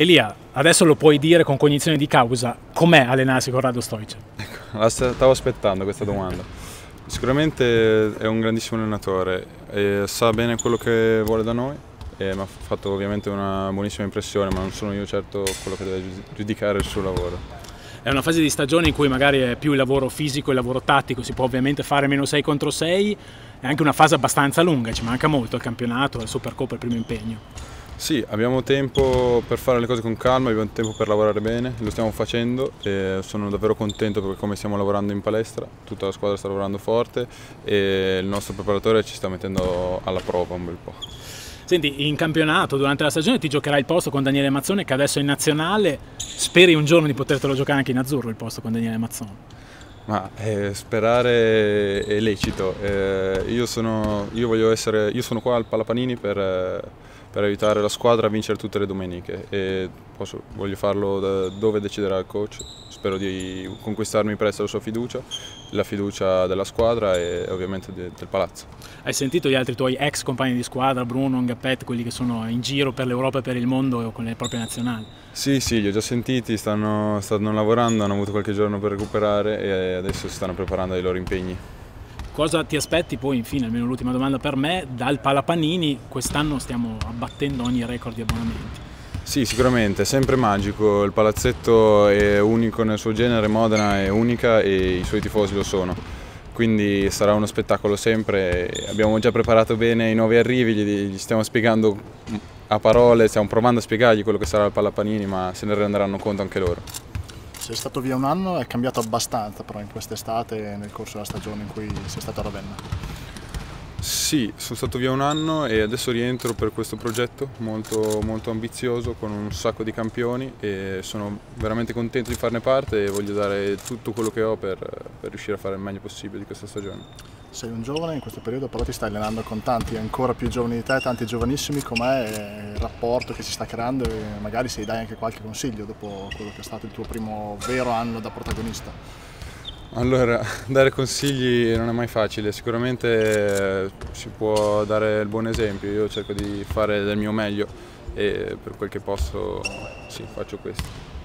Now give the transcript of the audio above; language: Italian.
Elia, adesso lo puoi dire con cognizione di causa, com'è allenarsi con Rado Stoicev? Ecco, la stavo aspettando questa domanda. Sicuramente è un grandissimo allenatore, sa bene quello che vuole da noi mi ha fatto ovviamente una buonissima impressione, ma non sono io certo quello che deve giudicare il suo lavoro. È una fase di stagione in cui magari è più il lavoro fisico e il lavoro tattico, si può ovviamente fare meno 6 contro 6, è anche una fase abbastanza lunga, ci manca molto il campionato, il Supercoppa il primo impegno. Sì, abbiamo tempo per fare le cose con calma, abbiamo tempo per lavorare bene, lo stiamo facendo e sono davvero contento per come stiamo lavorando in palestra, tutta la squadra sta lavorando forte e il nostro preparatore ci sta mettendo alla prova un bel po'. Senti, in campionato durante la stagione ti giocherai il posto con Daniele Mazzone che adesso è in nazionale, speri un giorno di potertelo giocare anche in azzurro il posto con Daniele Mazzone? Ma eh, sperare è lecito, eh, io, sono, io, essere, io, sono, qua al Palapanini per... Eh, per aiutare la squadra a vincere tutte le domeniche. E posso, voglio farlo dove deciderà il coach. Spero di conquistarmi presto la sua fiducia, la fiducia della squadra e ovviamente del palazzo. Hai sentito gli altri tuoi ex compagni di squadra, Bruno, Ngappet, quelli che sono in giro per l'Europa e per il mondo con le proprie nazionali? Sì, sì, li ho già sentiti, stanno, stanno lavorando, hanno avuto qualche giorno per recuperare e adesso si stanno preparando ai loro impegni. Cosa ti aspetti poi, infine, almeno l'ultima domanda per me, dal Palapanini? Quest'anno stiamo abbattendo ogni record di abbonamenti. Sì, sicuramente, è sempre magico, il palazzetto è unico nel suo genere, Modena è unica e i suoi tifosi lo sono. Quindi sarà uno spettacolo sempre, abbiamo già preparato bene i nuovi arrivi, gli stiamo spiegando a parole, stiamo provando a spiegargli quello che sarà il Palapanini, ma se ne renderanno conto anche loro sei stato via un anno, è cambiato abbastanza però in quest'estate e nel corso della stagione in cui sei stato a Ravenna. Sì, sono stato via un anno e adesso rientro per questo progetto molto, molto ambizioso con un sacco di campioni e sono veramente contento di farne parte e voglio dare tutto quello che ho per, per riuscire a fare il meglio possibile di questa stagione. Sei un giovane in questo periodo, però ti stai allenando con tanti ancora più giovani di te, tanti giovanissimi, com'è il rapporto che si sta creando e magari se dai anche qualche consiglio dopo quello che è stato il tuo primo vero anno da protagonista? Allora, dare consigli non è mai facile, sicuramente eh, si può dare il buon esempio, io cerco di fare del mio meglio e per quel che posso sì, faccio questo.